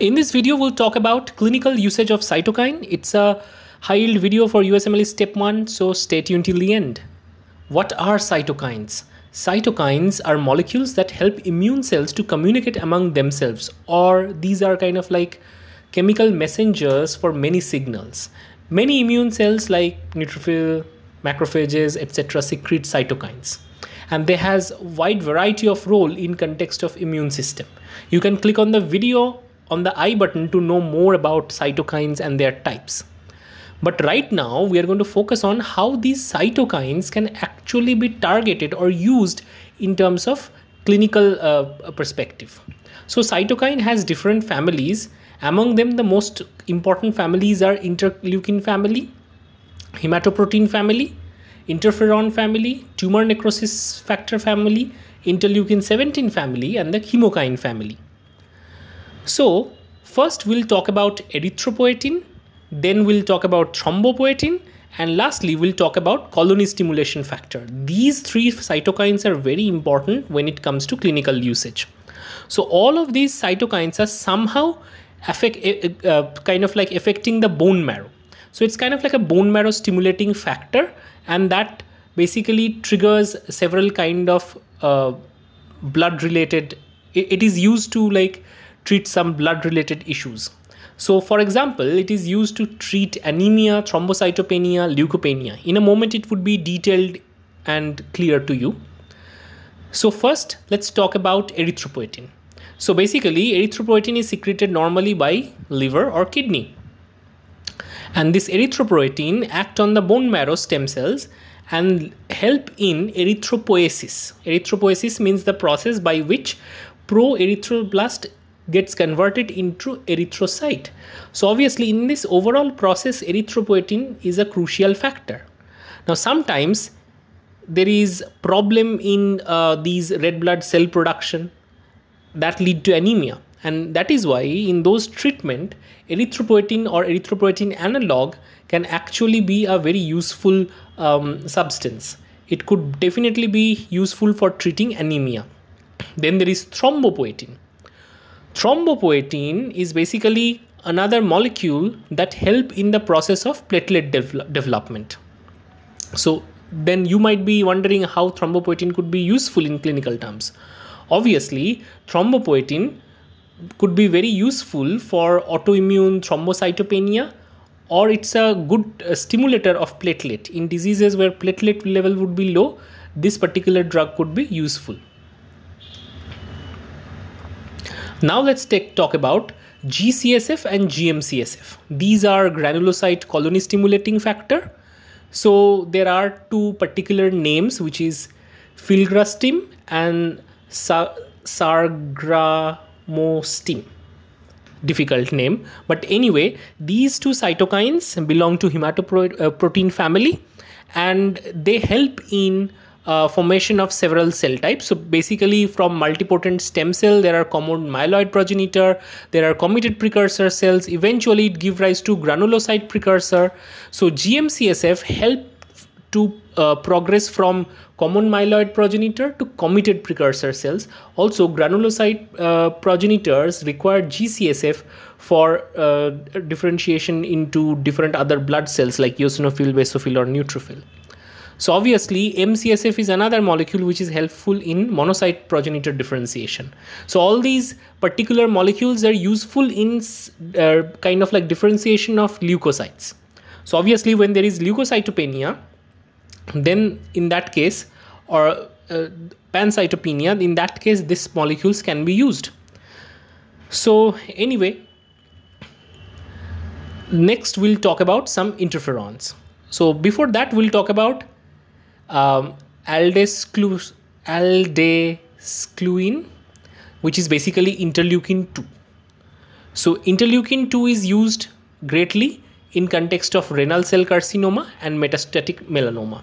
In this video, we'll talk about clinical usage of cytokine. It's a high-yield video for USMLE step 1, so stay tuned till the end. What are cytokines? Cytokines are molecules that help immune cells to communicate among themselves or these are kind of like chemical messengers for many signals. Many immune cells like neutrophil, macrophages, etc. secrete cytokines and they has wide variety of role in context of immune system. You can click on the video on the I button to know more about cytokines and their types. But right now we are going to focus on how these cytokines can actually be targeted or used in terms of clinical uh, perspective. So cytokine has different families. Among them the most important families are interleukin family, hematopoietin family, interferon family, tumor necrosis factor family, interleukin 17 family and the chemokine family. So first we'll talk about erythropoietin, then we'll talk about thrombopoietin, and lastly we'll talk about colony stimulation factor. These three cytokines are very important when it comes to clinical usage. So all of these cytokines are somehow affect, uh, uh, kind of like affecting the bone marrow. So it's kind of like a bone marrow stimulating factor and that basically triggers several kind of uh, blood related it, it is used to like treat some blood related issues. So for example, it is used to treat anemia, thrombocytopenia, leukopenia. In a moment, it would be detailed and clear to you. So first, let's talk about erythropoietin. So basically, erythropoietin is secreted normally by liver or kidney. And this erythropoietin act on the bone marrow stem cells and help in erythropoiesis. Erythropoiesis means the process by which pro-erythroblast gets converted into erythrocyte. So obviously in this overall process erythropoietin is a crucial factor. Now sometimes there is problem in uh, these red blood cell production that lead to anemia and that is why in those treatment erythropoietin or erythropoietin analog can actually be a very useful um, substance. It could definitely be useful for treating anemia. Then there is thrombopoietin Thrombopoietin is basically another molecule that help in the process of platelet development. So then you might be wondering how thrombopoietin could be useful in clinical terms. Obviously, thrombopoietin could be very useful for autoimmune thrombocytopenia or it's a good uh, stimulator of platelet. In diseases where platelet level would be low, this particular drug could be useful. Now let's take, talk about GCSF and GMCSF. These are granulocyte colony stimulating factor. So there are two particular names which is filgrastim and sa sargramostim difficult name but anyway these two cytokines belong to hematopoietin uh, family and they help in uh, formation of several cell types. So basically from multipotent stem cell, there are common myeloid progenitor, there are committed precursor cells, eventually it give rise to granulocyte precursor. So GMCSF help to uh, progress from common myeloid progenitor to committed precursor cells. Also, granulocyte uh, progenitors require GCSF for uh, differentiation into different other blood cells like eosinophil, basophil, or neutrophil. So obviously MCSF is another molecule which is helpful in monocyte progenitor differentiation. So all these particular molecules are useful in uh, kind of like differentiation of leukocytes. So obviously when there is leukocytopenia, then in that case or uh, pancytopenia, in that case these molecules can be used. So anyway, next we'll talk about some interferons. So before that we'll talk about um, aldesclu- aldesleukin, which is basically interleukin 2. So interleukin 2 is used greatly in context of renal cell carcinoma and metastatic melanoma.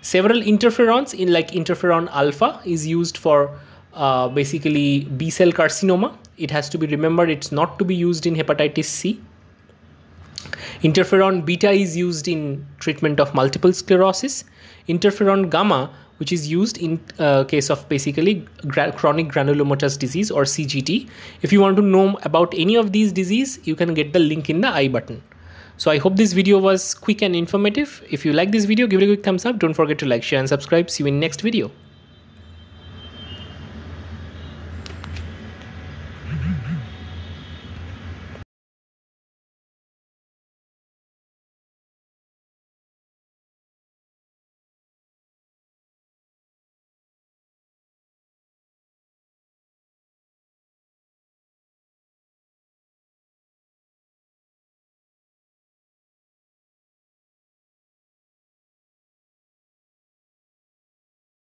Several interferons in like interferon alpha is used for uh, basically B cell carcinoma. It has to be remembered it's not to be used in hepatitis C. Interferon beta is used in treatment of multiple sclerosis. Interferon gamma which is used in uh, case of basically gra chronic granulomatous disease or CGD. If you want to know about any of these disease, you can get the link in the i button. So I hope this video was quick and informative. If you like this video, give it a quick thumbs up. Don't forget to like, share and subscribe. See you in next video.